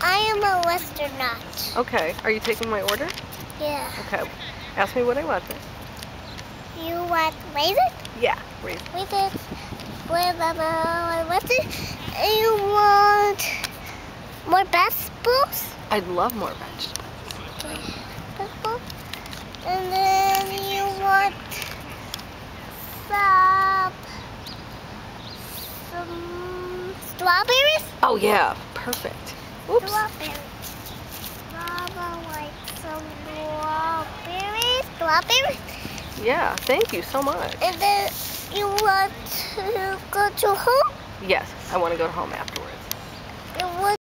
I am a Westernaut. Okay. Are you taking my order? Yeah. Okay. Ask me what I want. You want raisins? Yeah, raisins. Raisins. Where the what's it? You want more vegetables? I'd love more vegetables. Vegetables. And then you want some some strawberries? Oh yeah, perfect. Oops. Mama likes some strawberries. Strawberries. Yeah, thank you so much. And then you want to go to home? Yes, I want to go to home afterwards.